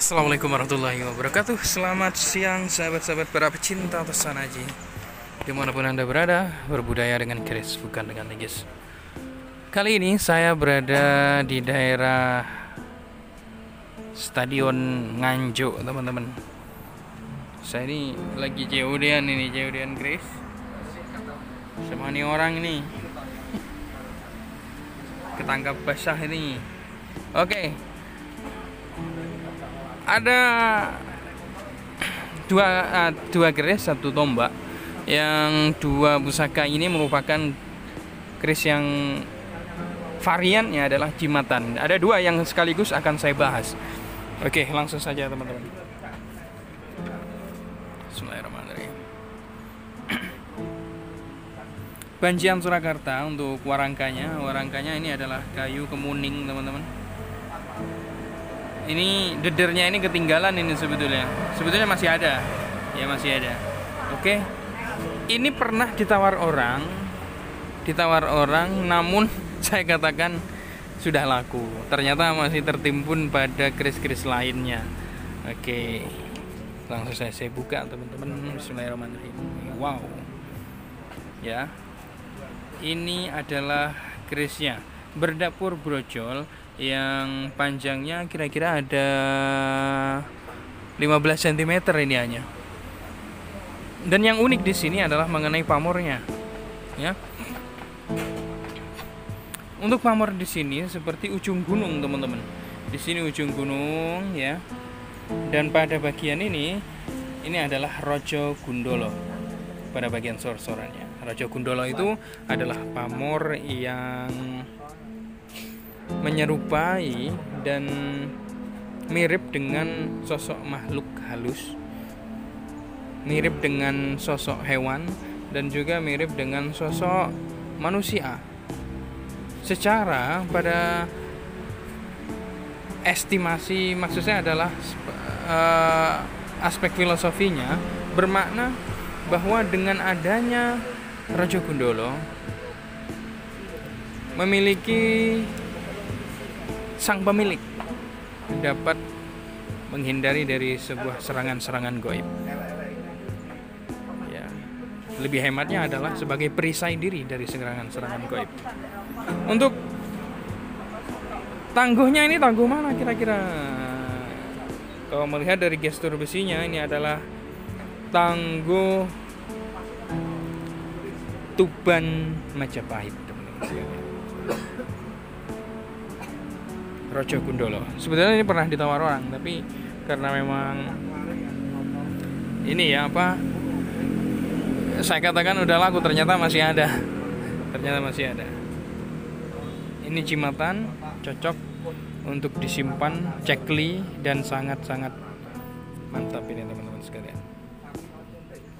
Assalamualaikum warahmatullahi wabarakatuh. Selamat siang sahabat-sahabat para pecinta Tosanaji Di mana pun anda berada Berbudaya dengan keris bukan dengan legis. Kali ini saya berada di daerah Stadion Nganjuk teman-teman. Saya ini lagi jaudian ini Jaudian Grace Sama orang ini. Ketangkap basah ini Oke. Ada dua uh, dua keris satu tombak. Yang dua pusaka ini merupakan keris yang variannya adalah jimatan. Ada dua yang sekaligus akan saya bahas. Oke langsung saja teman-teman. Bancian Surakarta untuk warangkanya. Warangkanya ini adalah kayu kemuning teman-teman ini dedernya ini ketinggalan ini sebetulnya. Sebetulnya masih ada. Ya masih ada. Oke. Ini pernah ditawar orang ditawar orang namun saya katakan sudah laku. Ternyata masih tertimbun pada kris-kris lainnya. Oke. Langsung saya, saya buka teman-teman. Bismillahirrahmanirrahim. Wow. Ya. Ini adalah krisnya. Berdapur brojol yang panjangnya kira-kira ada 15 cm ini hanya. Dan yang unik di sini adalah mengenai pamornya. Ya. Untuk pamor di sini seperti ujung gunung, teman-teman. Di sini ujung gunung ya. Dan pada bagian ini ini adalah Rojo Gundolo pada bagian sor-sorannya. Rojo Gundolo itu adalah pamor yang menyerupai dan mirip dengan sosok makhluk halus, mirip dengan sosok hewan, dan juga mirip dengan sosok manusia. Secara pada estimasi maksudnya adalah uh, aspek filosofinya bermakna bahwa dengan adanya Raja Gundolo memiliki sang pemilik dapat menghindari dari sebuah serangan-serangan goib. Ya, lebih hematnya adalah sebagai perisai diri dari serangan-serangan goib. Untuk tangguhnya ini tangguh mana kira-kira? Kalau melihat dari gestur besinya ini adalah tangguh Tuban Majapahit teman-teman Rojo Gundolo. Sebetulnya ini pernah ditawar orang, tapi karena memang ini ya apa saya katakan udah laku ternyata masih ada. Ternyata masih ada. Ini jimatan cocok untuk disimpan, cekli dan sangat-sangat mantap ini teman-teman sekalian.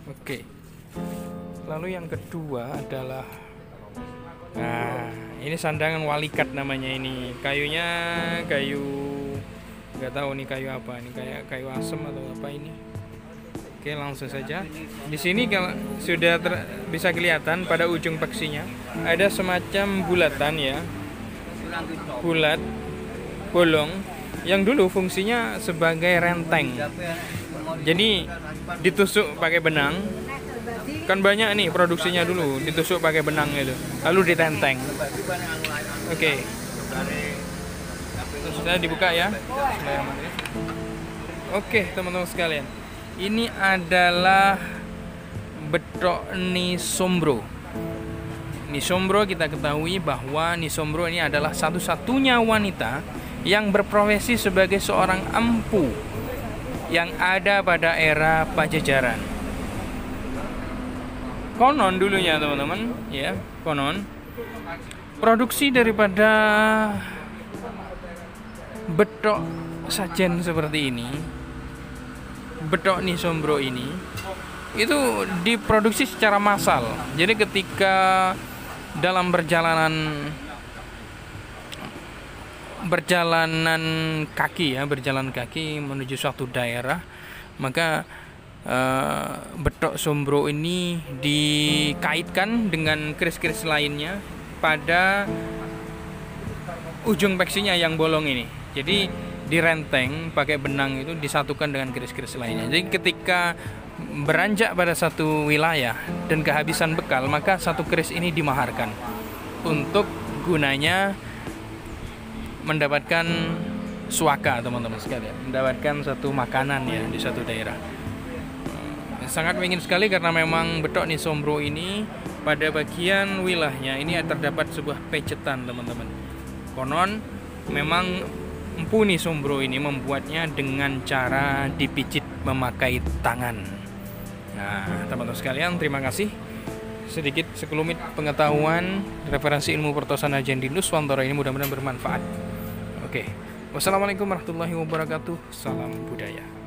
Oke. Lalu yang kedua adalah Nah, ini sandangan walikat namanya ini. Kayunya kayu nggak tahu nih kayu apa ini kayak kayu asem atau apa ini. Oke, langsung saja. Di sini kalau sudah ter, bisa kelihatan pada ujung peksinya ada semacam bulatan ya. Bulat bolong yang dulu fungsinya sebagai renteng. Jadi ditusuk pakai benang kan banyak nih produksinya dulu ditusuk pakai benang itu lalu ditenteng. Oke. Okay. sudah dibuka ya. Oke okay, teman-teman sekalian. Ini adalah betok nisombro. Nisombro kita ketahui bahwa nisombro ini adalah satu-satunya wanita yang berprofesi sebagai seorang empu yang ada pada era Pajajaran konon dulunya teman-teman. Ya konon. Produksi daripada betok sajen seperti ini betok nih sombro ini itu diproduksi secara massal. Jadi ketika dalam perjalanan berjalanan kaki ya berjalan kaki menuju suatu daerah maka uh, betok sombro ini dikaitkan dengan keris-keris lainnya pada ujung peksinya yang bolong ini. Jadi direnteng pakai benang itu disatukan dengan keris-keris lainnya. Jadi ketika beranjak pada satu wilayah dan kehabisan bekal, maka satu keris ini dimaharkan untuk gunanya mendapatkan suaka teman-teman sekalian, mendapatkan satu makanan ya di satu daerah. Sangat ingin sekali karena memang betok nih sombro ini pada bagian wilayahnya ini terdapat sebuah pecetan teman-teman. Konon memang Mumpuni Sombro ini membuatnya dengan cara dipijit memakai tangan. Nah, teman-teman sekalian, terima kasih. Sedikit sekelumit pengetahuan referensi ilmu pertosan ajen di Nuswantara ini mudah-mudahan bermanfaat. Oke, wassalamualaikum warahmatullahi wabarakatuh. Salam budaya.